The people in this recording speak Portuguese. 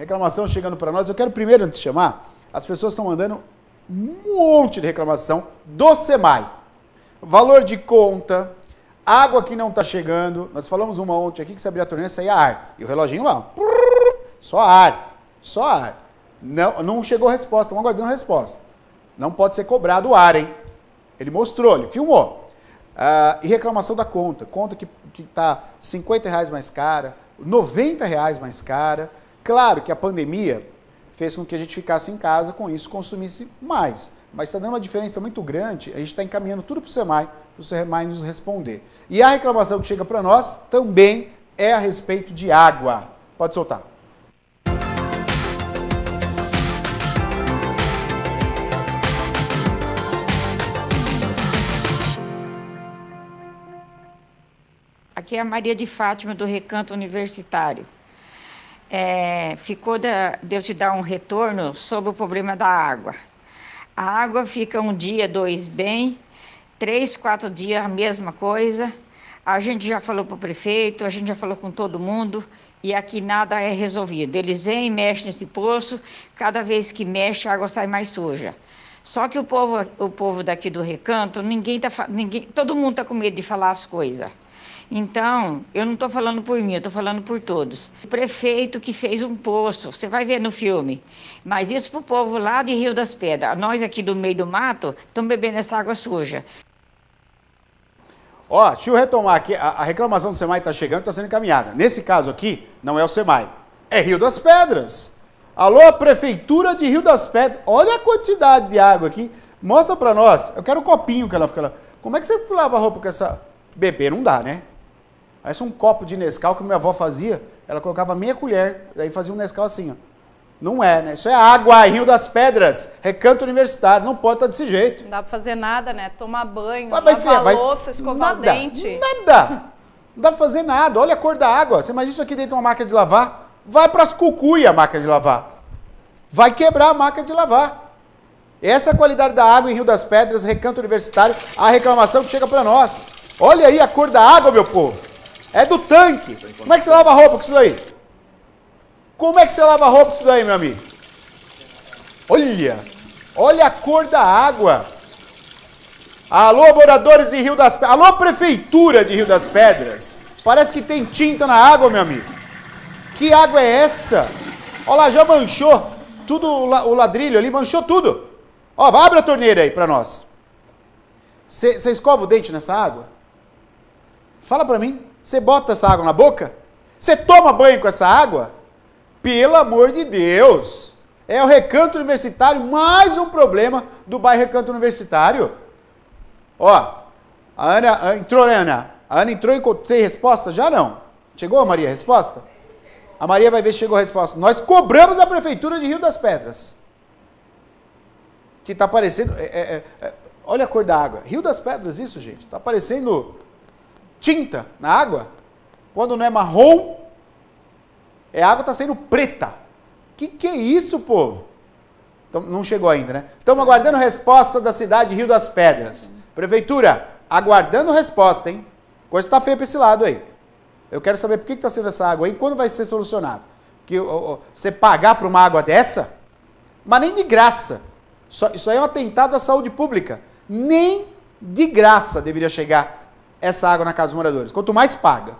reclamação chegando para nós. Eu quero primeiro, antes de chamar, as pessoas estão mandando um monte de reclamação do SEMAI. Valor de conta, água que não está chegando. Nós falamos uma ontem aqui que se abrir a torneira saía ar. E o reloginho lá, só ar, só ar. Não, não chegou resposta, estamos aguardando resposta. Não pode ser cobrado o ar, hein? Ele mostrou, ele filmou. Uh, e reclamação da conta. Conta que está 50 reais mais cara, 90 reais mais cara. Claro que a pandemia fez com que a gente ficasse em casa, com isso consumisse mais. Mas está dando uma diferença muito grande, a gente está encaminhando tudo para o SEMAI, para o SEMAI nos responder. E a reclamação que chega para nós também é a respeito de água. Pode soltar. Aqui é a Maria de Fátima, do Recanto Universitário. É, ficou da, de eu te dar um retorno sobre o problema da água. A água fica um dia, dois bem, três, quatro dias a mesma coisa. A gente já falou para o prefeito, a gente já falou com todo mundo e aqui nada é resolvido. Eles vêm e mexem nesse poço, cada vez que mexe a água sai mais suja. Só que o povo, o povo daqui do recanto, ninguém tá, ninguém, todo mundo está com medo de falar as coisas. Então, eu não estou falando por mim, eu estou falando por todos. O prefeito que fez um poço, você vai ver no filme. Mas isso para o povo lá de Rio das Pedras. Nós aqui do meio do mato estamos bebendo essa água suja. Ó, deixa eu retomar aqui. A, a reclamação do SEMAI está chegando, está sendo encaminhada. Nesse caso aqui, não é o SEMAI, é Rio das Pedras. Alô, Prefeitura de Rio das Pedras. Olha a quantidade de água aqui. Mostra para nós. Eu quero um copinho que ela fica lá. Como é que você lava a roupa com essa... Bebê não dá, né? Parece um copo de Nescau que minha avó fazia. Ela colocava meia colher, daí fazia um Nescau assim, ó. Não é, né? Isso é água, Rio das Pedras, recanto universitário, não pode estar desse jeito. Não dá pra fazer nada, né? Tomar banho, vai, lavar vai, louça, escovar nada, o dente. Nada! Não dá pra fazer nada. Olha a cor da água. Você imagina isso aqui dentro de uma máquina de lavar? Vai pras cucuia a máquina de lavar. Vai quebrar a máquina de lavar. Essa é a qualidade da água em Rio das Pedras, recanto universitário, a reclamação que chega para nós. Olha aí a cor da água, meu povo. É do tanque. Como é que você lava roupa com isso daí? Como é que você lava roupa com isso daí, meu amigo? Olha, olha a cor da água. Alô, moradores de Rio das Pedras. Alô, prefeitura de Rio das Pedras. Parece que tem tinta na água, meu amigo. Que água é essa? Olha lá, já manchou tudo o ladrilho ali, manchou tudo. Ó, abre a torneira aí para nós. Você escova o dente nessa água? Fala para mim. Você bota essa água na boca? Você toma banho com essa água? Pelo amor de Deus! É o recanto universitário, mais um problema do bairro Recanto Universitário. Ó, a Ana entrou, né, Ana? A Ana entrou e tem resposta? Já não. Chegou, Maria, a resposta? A Maria vai ver se chegou a resposta. Nós cobramos a Prefeitura de Rio das Pedras. Que está parecendo. É, é, é, olha a cor da água. Rio das Pedras, isso, gente. Está parecendo tinta na água, quando não é marrom, é a água está sendo preta. Que que é isso, povo? Então, não chegou ainda, né? Estamos aguardando resposta da cidade de Rio das Pedras. Prefeitura, aguardando resposta, hein? Coisa está feia para esse lado aí. Eu quero saber por que está sendo essa água aí e quando vai ser solucionado. Que você pagar para uma água dessa, mas nem de graça. Isso aí é um atentado à saúde pública. Nem de graça deveria chegar essa água na casa dos moradores. Quanto mais paga.